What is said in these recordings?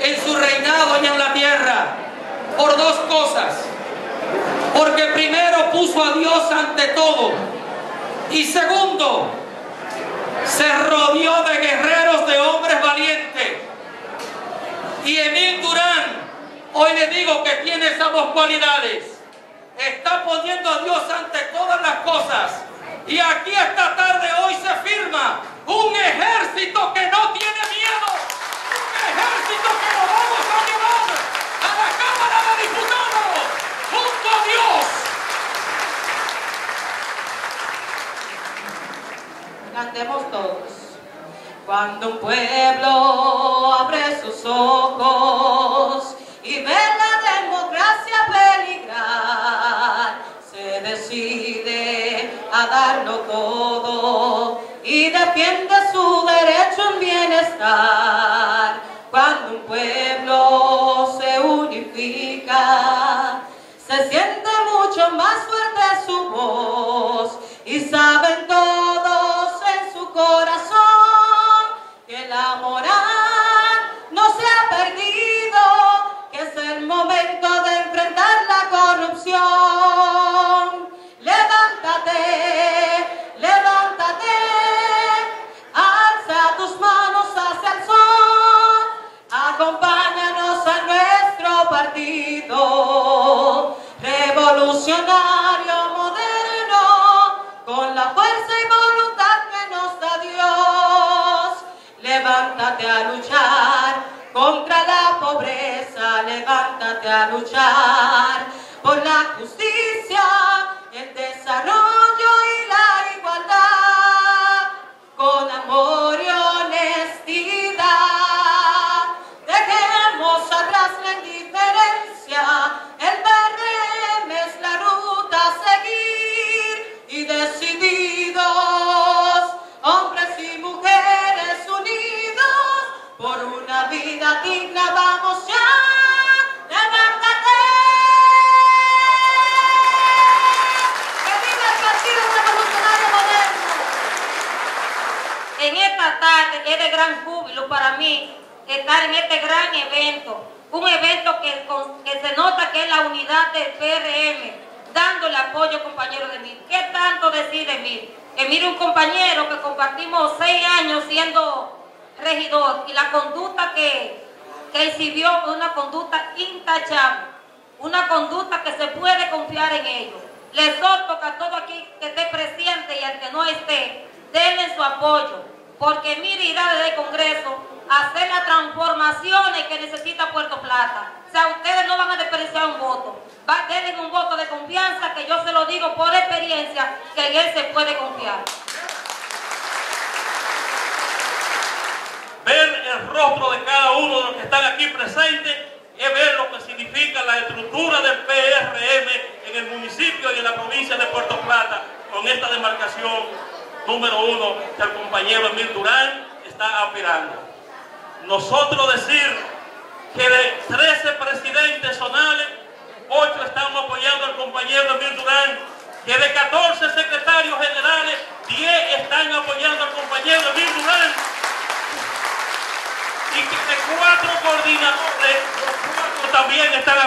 en su reinado y en la tierra por dos cosas. Porque primero puso a Dios ante todo y segundo, se rodeó de guerreros, de hombres valientes. Y Emil Durán, hoy le digo que tiene esas dos cualidades. Está poniendo a Dios ante todas las cosas. Y aquí esta tarde hoy se firma un ejército que no tiene miedo. Ejército que lo vamos a llevar a la Cámara de Diputados junto a Dios. Cantemos todos. Cuando un pueblo abre sus ojos y ve la democracia peligrar, se decide a darlo todo y defiende su derecho en bienestar. Cuando un pueblo unidad del PRM, dándole apoyo a compañeros de mí. ¿Qué tanto decir de mí? Emir un compañero que compartimos seis años siendo regidor y la conducta que, que exhibió fue una conducta intachable, una conducta que se puede confiar en ellos. Les exhorto que a todo aquí que esté presente y al que no esté, denle su apoyo, porque mire irá desde el Congreso hacer las transformaciones que necesita Puerto Plata. O sea, ustedes no van a desperdiciar un voto. Va, denle un voto de confianza, que yo se lo digo por experiencia, que en él se puede confiar. ver el rostro de cada uno de los que están aquí presentes es ver lo que significa la estructura del PRM en el municipio y en la provincia de Puerto Plata con esta demarcación número uno que el compañero Emil Durán está aspirando. Nosotros decir que de 13 presidentes zonales, 8 estamos apoyando al compañero Emil Durán, que de 14 secretarios generales, 10 están apoyando al compañero Emil Durán. Y que de cuatro coordinadores, los cuatro también están,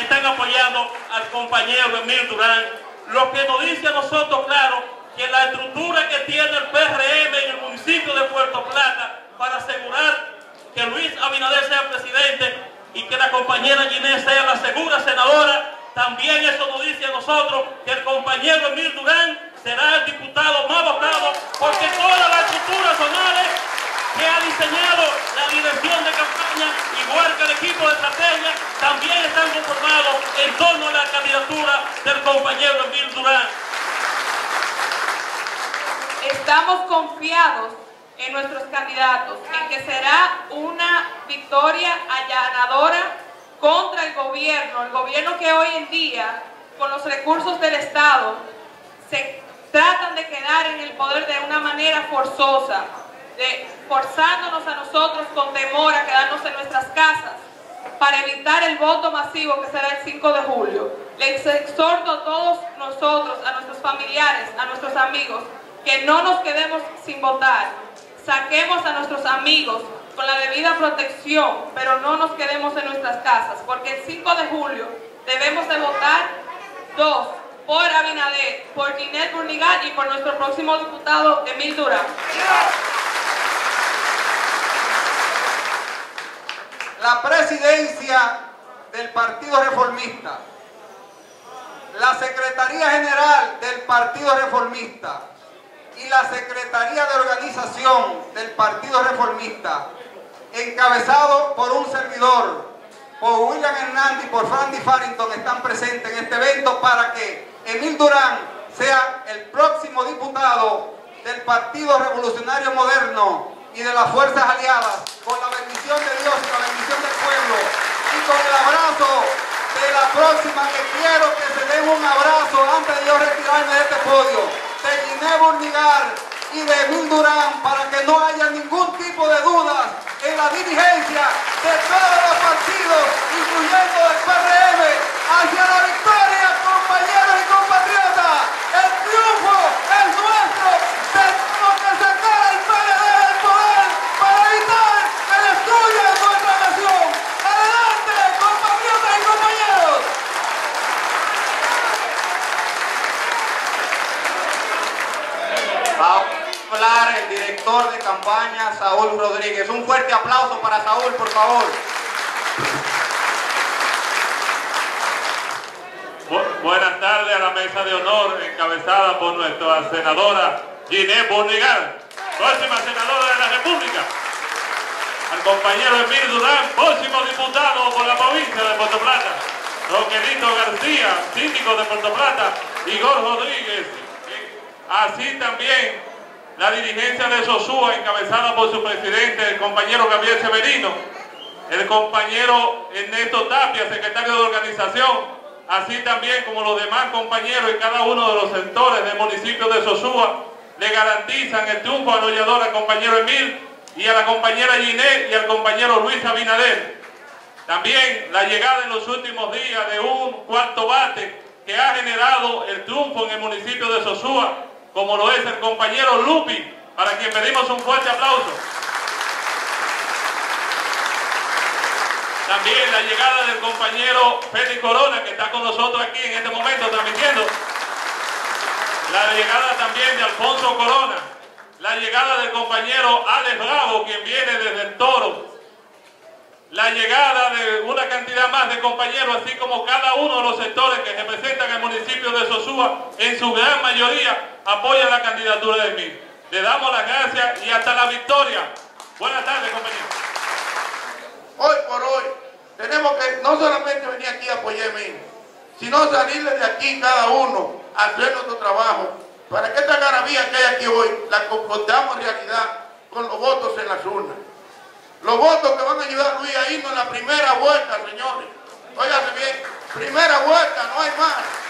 están apoyando al compañero Emil Durán, lo que nos dice a nosotros, claro, que la estructura que tiene el PRM en el municipio de Puerto Plata para asegurar que Luis Abinader sea presidente y que la compañera Ginés sea la segura senadora, también eso nos dice a nosotros que el compañero Emil Durán será el diputado más votado porque todas las estructuras zonales que ha diseñado la dirección de campaña, igual que el equipo de estrategia, también están conformados en torno a la candidatura del compañero Emil Durán. Estamos confiados en nuestros candidatos, en que será una victoria allanadora contra el gobierno, el gobierno que hoy en día, con los recursos del Estado, se tratan de quedar en el poder de una manera forzosa, de forzándonos a nosotros con temor a quedarnos en nuestras casas para evitar el voto masivo que será el 5 de julio. Les exhorto a todos nosotros, a nuestros familiares, a nuestros amigos, que no nos quedemos sin votar. Saquemos a nuestros amigos con la debida protección, pero no nos quedemos en nuestras casas, porque el 5 de julio debemos de votar dos, por Abinader, por Ginette Burnigal y por nuestro próximo diputado Emil Durán. la presidencia del Partido Reformista, la Secretaría General del Partido Reformista y la Secretaría de Organización del Partido Reformista, encabezado por un servidor, por William Hernández y por Frandy Farrington, están presentes en este evento para que Emil Durán sea el próximo diputado del Partido Revolucionario Moderno y de las fuerzas aliadas, con la bendición de Dios y la bendición del pueblo, y con el abrazo de la próxima, que quiero que se den un abrazo antes de yo retirarme de este podio, de Guinea Burnigar y de Emil Durán, para que no haya ningún tipo de dudas en la dirigencia de todos los partidos, incluyendo el PRM, hacia la victoria, compañeros y compatriotas. El triunfo es nuestro. Tenemos que sacar al PLD del poder para evitar que destruyan nuestra nación. Adelante, compatriotas y compañeros. Va el director de campaña, Saúl Rodríguez. Un fuerte aplauso para Saúl, por favor. Bu- buenas tardes a la mesa de honor encabezada por nuestra senadora Ginette Burnigal, próxima senadora de la República. Al compañero Emil Durán, próximo diputado por la provincia de Puerto Plata. Roquelito García, síndico de Puerto Plata. Igor Rodríguez. Así también la dirigencia de Sosúa, encabezada por su presidente, el compañero Gabriel Severino el compañero Ernesto Tapia, secretario de organización, así también como los demás compañeros y cada uno de los sectores del municipio de Sosúa, le garantizan el triunfo arrollador al compañero Emil y a la compañera Ginette y al compañero Luis Abinader. También la llegada en los últimos días de un cuarto bate que ha generado el triunfo en el municipio de Sosúa, como lo es el compañero Lupi, para quien pedimos un fuerte aplauso. También la llegada del compañero Félix Corona, que está con nosotros aquí en este momento transmitiendo. La llegada también de Alfonso Corona. La llegada del compañero Alex Bravo, quien viene desde el Toro. La llegada de una cantidad más de compañeros, así como cada uno de los sectores que representan el municipio de Sosúa, en su gran mayoría apoyan la candidatura de mí. Le damos las gracias y hasta la victoria. Buenas tardes, compañeros. hoy por hoy tenemos que no solamente venir aquí a apoyarme, sino salir de aquí cada uno a hacer nuestro trabajo para que esta garabía que hay aquí hoy la confrontamos en realidad con los votos en las urnas. Los votos que van a ayudar a Luis a irnos en la primera vuelta, señores. Óigase bien, primera vuelta, no hay más.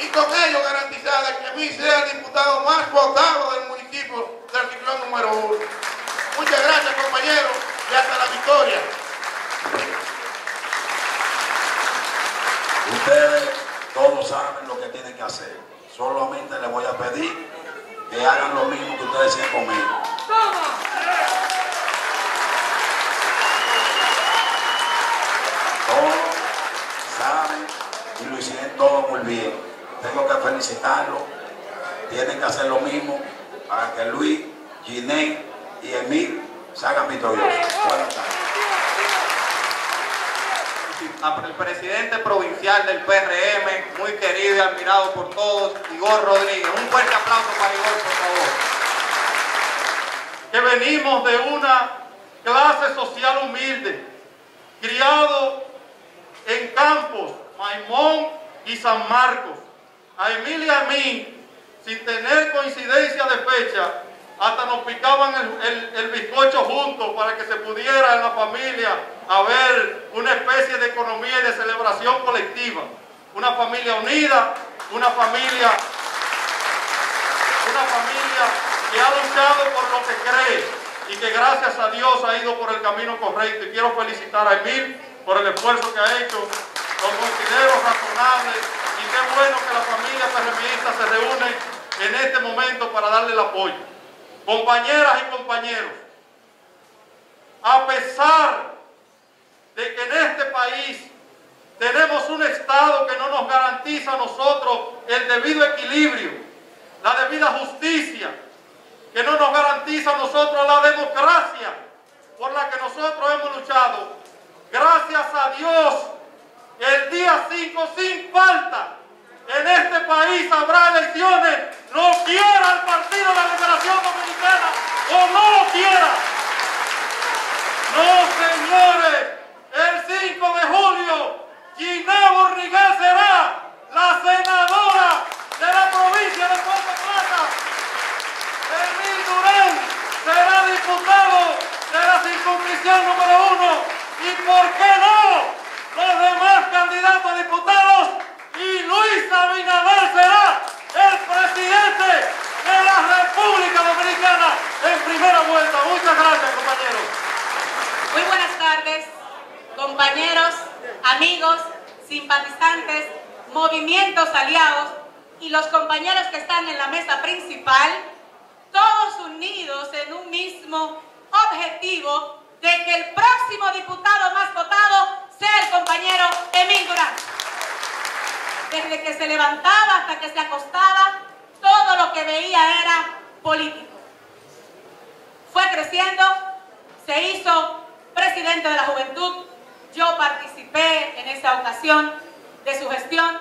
y con ello garantizada que Luis sea el diputado más votado del municipio del ciclón número uno. Muchas gracias compañeros y hasta la victoria. Ustedes todos saben lo que tienen que hacer. Solamente les voy a pedir que hagan lo mismo que ustedes hacían conmigo. Todos saben y lo hicieron todo muy bien. Tengo que felicitarlos. Tienen que hacer lo mismo para que Luis, Ginette y Emil se hagan victoriosos. El presidente provincial del PRM, muy querido y admirado por todos, Igor Rodríguez. Un fuerte aplauso para Igor, por favor. que venimos de una clase social humilde, criado en Campos, Maimón y San Marcos. A Emilia y a mí, sin tener coincidencia de fecha, hasta nos picaban el, bizcocho juntos para que se pudiera en la familia haber una especie de economía y de celebración colectiva. Una familia unida, una familia una familia que ha luchado por lo que cree y que gracias a Dios ha ido por el camino correcto. Y quiero felicitar a Emil por el esfuerzo que ha hecho. Lo considero razonable y qué bueno que la familia PRMista se reúne en este momento para darle el apoyo. Compañeras y compañeros, a pesar de que en este país tenemos un Estado que no nos garantiza a nosotros el debido equilibrio, la debida justicia, que no nos garantiza a nosotros la democracia por la que nosotros hemos luchado. Gracias a Dios, el día 5 sin falta, en este país habrá elecciones, no quiera el Partido de la Liberación Dominicana o no lo quiera. No, señores, el 5 de julio, Ginebra Borriguel será la senadora de la provincia de Puerto Plata. Emil Durán será diputado de la circunscripción número uno. ¿Y por qué no? Los demás candidatos a diputados y Luis Abinader será el presidente de la República Dominicana en primera vuelta. Muchas gracias, compañeros. Muy buenas tardes, compañeros, amigos, simpatizantes, movimientos aliados y los compañeros que están en la mesa principal, todos unidos en un mismo objetivo de que el próximo diputado más votado sea el compañero Emil Durán. Desde que se levantaba hasta que se acostaba, todo lo que veía era político. Fue creciendo, se hizo presidente de la juventud, yo participé en esa ocasión de su gestión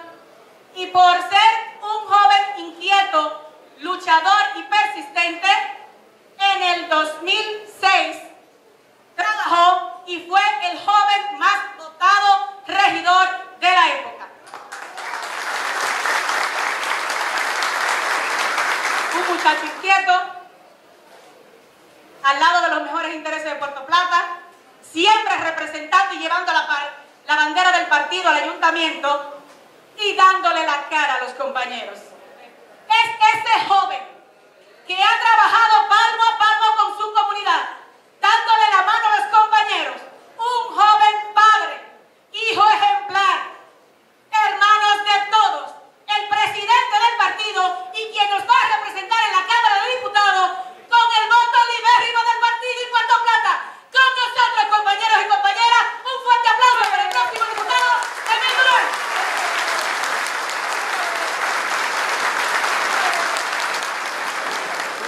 y por ser un joven inquieto, luchador y persistente, en el 2006 trabajó y fue el joven más votado regidor de la época. Un muchacho inquieto, al lado de los mejores intereses de Puerto Plata, siempre representando y llevando la, la bandera del partido al ayuntamiento y dándole la cara a los compañeros. Es ese joven que ha trabajado palmo a palmo con su comunidad, dándole la mano a los compañeros. Un joven padre, hijo ejemplar, hermanos de todos, el presidente del partido y quien nos va a representar en la Cámara de Diputados con el voto libérrimo del partido y Puerto Plata. Con nosotros, compañeros y compañeras, un fuerte aplauso para el próximo diputado, Emil Durán.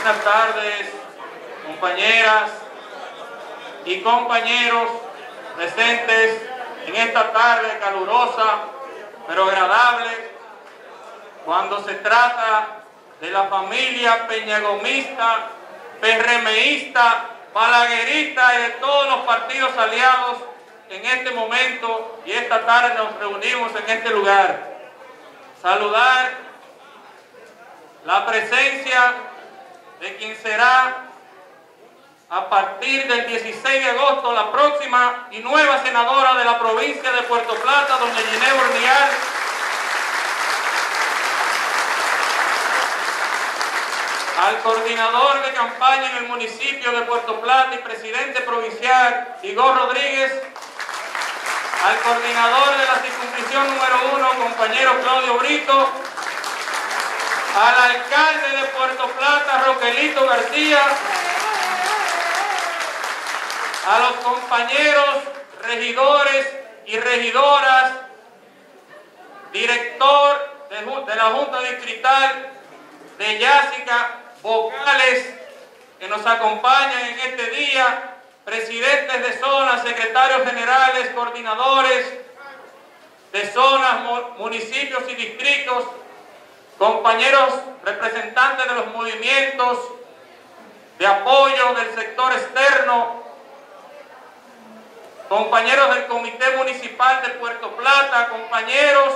Buenas tardes, compañeras y compañeros presentes en esta tarde calurosa pero agradable cuando se trata de la familia peñagomista, perremeísta, balaguerista y de todos los partidos aliados en este momento y esta tarde nos reunimos en este lugar. Saludar la presencia de quien será a partir del 16 de agosto la próxima y nueva senadora de la provincia de Puerto Plata, doña Ginebra Ornial. Al coordinador de campaña en el municipio de Puerto Plata y presidente provincial, Igor Rodríguez. Al coordinador de la circunscripción número uno, compañero Claudio Brito. Al alcalde de Puerto Plata, Roquelito García a los compañeros regidores y regidoras, director de, la Junta Distrital de Yásica, vocales que nos acompañan en este día, presidentes de zonas, secretarios generales, coordinadores de zonas, municipios y distritos, compañeros representantes de los movimientos de apoyo del sector externo, compañeros del Comité Municipal de Puerto Plata, compañeros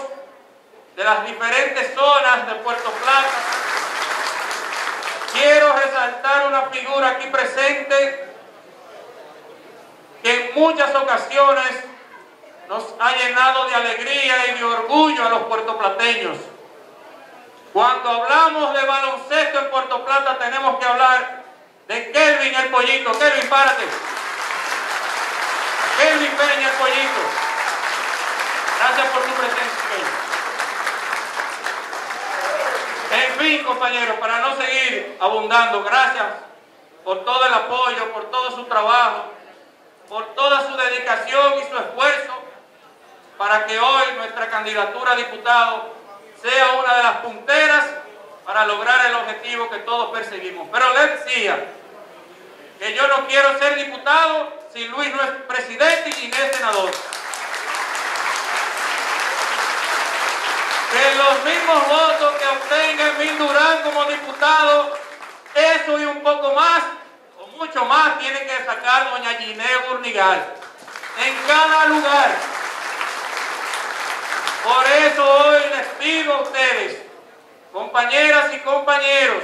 de las diferentes zonas de Puerto Plata. Quiero resaltar una figura aquí presente que en muchas ocasiones nos ha llenado de alegría y de orgullo a los puertoplateños. Cuando hablamos de baloncesto en Puerto Plata tenemos que hablar de Kelvin el Pollito. Kelvin, párate. Kelvin Peña Pollito. Gracias por tu presencia, En fin, compañeros, para no seguir abundando, gracias por todo el apoyo, por todo su trabajo, por toda su dedicación y su esfuerzo para que hoy nuestra candidatura a diputado sea una de las punteras para lograr el objetivo que todos perseguimos. Pero les decía que yo no quiero ser diputado si Luis no es presidente y Inés senador. Que los mismos votos que obtenga Emil Durán como diputado, eso y un poco más, o mucho más, tiene que sacar doña Ginée Burnigal. En cada lugar. Por eso hoy les pido a ustedes, compañeras y compañeros,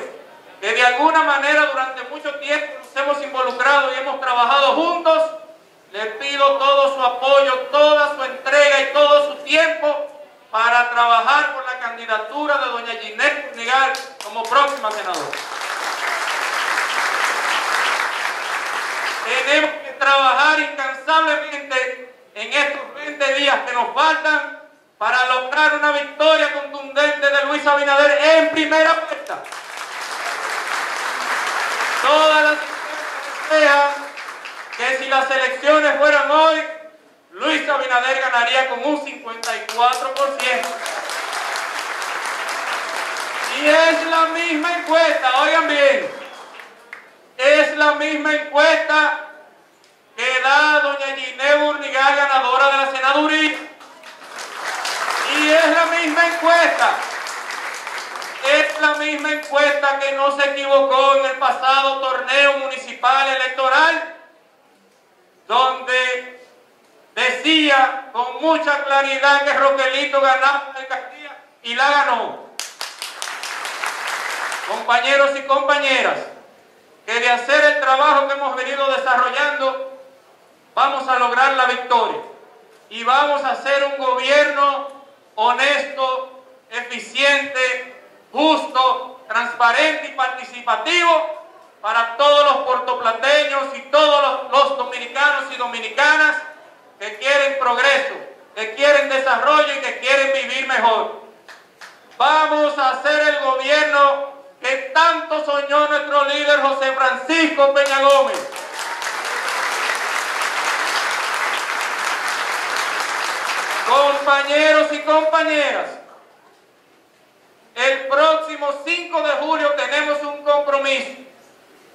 que de alguna manera durante mucho tiempo hemos involucrado y hemos trabajado juntos, les pido todo su apoyo, toda su entrega y todo su tiempo para trabajar por la candidatura de doña Ginette Nigal como próxima senadora. Tenemos que trabajar incansablemente en estos 20 días que nos faltan para lograr una victoria contundente de Luis Abinader en primera vuelta. Todas las desean que si las elecciones fueran hoy, Luis Abinader ganaría con un 54%. Y es la misma encuesta, oigan bien, es la misma encuesta que da doña Ginée Burnigal, ganadora de la senaduría. Y es la misma encuesta. Es la misma encuesta que no se equivocó en el pasado torneo municipal electoral, donde decía con mucha claridad que Roquelito ganaba en Castilla y la ganó. Compañeros y compañeras, que de hacer el trabajo que hemos venido desarrollando, vamos a lograr la victoria. Y vamos a hacer un gobierno honesto, eficiente, justo, transparente y participativo para todos los puertoplateños y todos los, los, dominicanos y dominicanas que quieren progreso, que quieren desarrollo y que quieren vivir mejor. Vamos a hacer el gobierno que tanto soñó nuestro líder José Francisco Peña Gómez. Compañeros y compañeras, el próximo 5 de julio tenemos un compromiso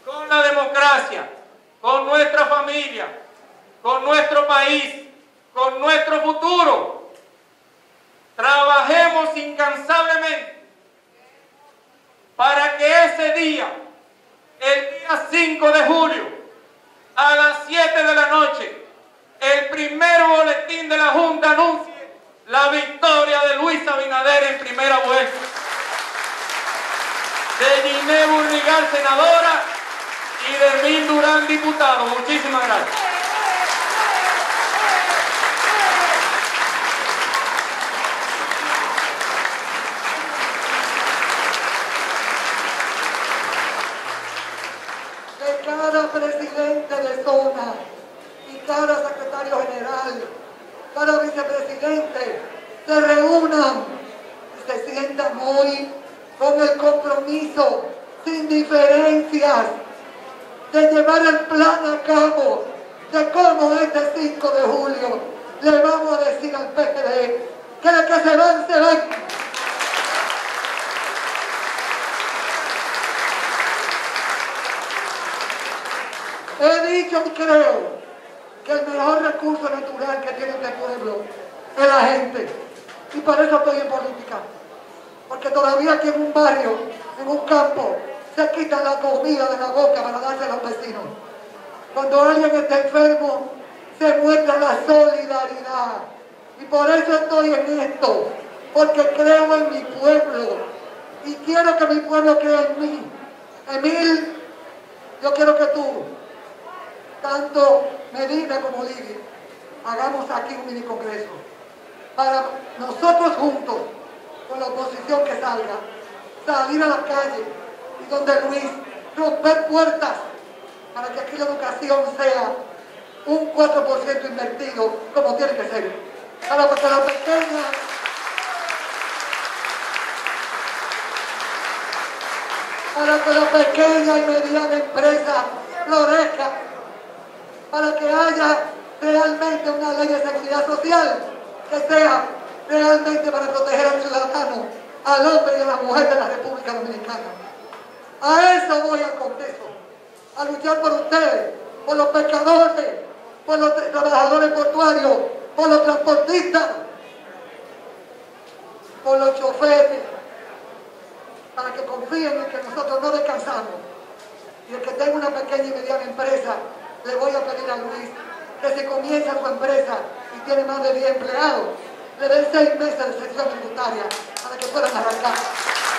con la democracia, con nuestra familia, con nuestro país, con nuestro futuro. Trabajemos incansablemente para que ese día, el día 5 de julio, a las 7 de la noche, el primer boletín de la Junta anuncie la victoria de Luis Abinader en primera vuelta. De Ginée Burnigal, senadora, y de Mil Durán, diputado. Muchísimas gracias. Cada presidente de zona y cada secretario general, cada vicepresidente, se reúnan y se sientan hoy con el compromiso, sin diferencias, de llevar el plan a cabo de cómo este 5 de julio le vamos a decir al PPD que de que se van, se van. He dicho y creo que el mejor recurso natural que tiene este pueblo es la gente. Y por eso estoy en política. Porque todavía aquí en un barrio, en un campo, se quitan la comida de la boca para dársela a los vecinos. Cuando alguien está enfermo, se muestra la solidaridad. Y por eso estoy en esto. Porque creo en mi pueblo. Y quiero que mi pueblo crea en mí. Emil, yo quiero que tú, tanto Medina como Lidia, hagamos aquí un mini congreso para nosotros juntos, con la oposición que salga, salir a la calle y donde Luis, romper puertas para que aquí la educación sea un 4% invertido como tiene que ser. Para que la pequeña para que la pequeña y mediana empresa florezca, para que haya realmente una ley de seguridad social que sea realmente para proteger al ciudadano, al hombre y a la mujer de la República Dominicana. A eso voy al Congreso, a luchar por ustedes, por los pescadores, por los trabajadores portuarios, por los transportistas, por los choferes, para que confíen en que nosotros no descansamos. Y el que tenga una pequeña y mediana empresa, le voy a pedir a Luis que se comienza su empresa y tiene más de 10 empleados, le den seis meses de sección tributaria para que puedan arrancar.